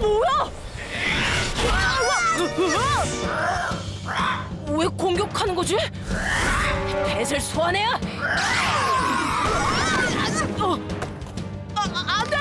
뭐야? 왜 공격하는 거지? 뱃을 소환해야. 어, 아, 아, 안 돼!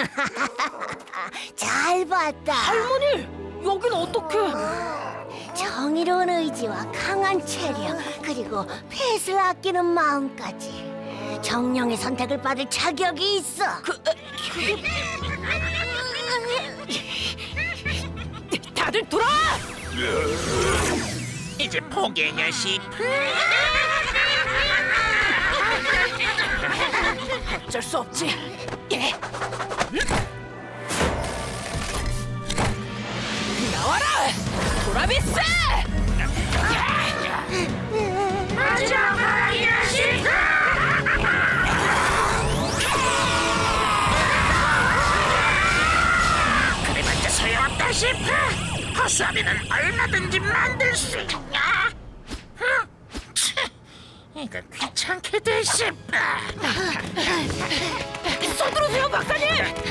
잘 봤다. 할머니! 여긴 어떻게? 정의로운 의지와 강한 체력 그리고 펫을 아끼는 마음까지 정령의 선택을 받을 자격이 있어. 그, 어, 그게... 다들 돌아와! 이제 포기했냐 싶어 어쩔 수 없지. 도라비스! 그래봤자 소용없다 싶어! 허수아비는 얼마든지 만들 수 있냐? 이거 귀찮게 돼 싶어 서두르세요, 박사님!